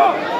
Come.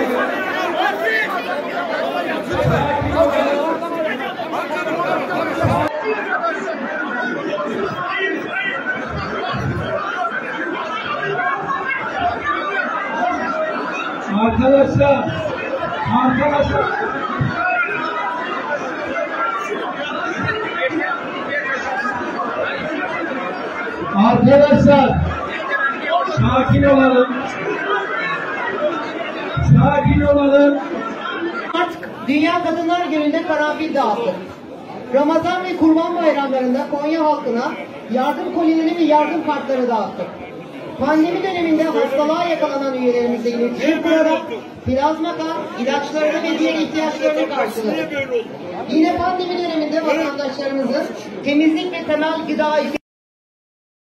Arkadaşlar, arkadaşlar. Arkadaşlar, sakin olalım. Sakin olalım. Artık Dünya Kadınlar Günü'nde karanfil dağıttık. Ramazan ve Kurban bayramlarında Konya halkına yardım kolileri ve yardım kartları dağıttık. Pandemi döneminde hastalığa yakalanan üyelerimizle iletişim kurarak plazma kan, ilaçlarını ve diğer ihtiyaçlarını karşıladık. Yine pandemi döneminde vatandaşlarımızın temizlik ve temel gıda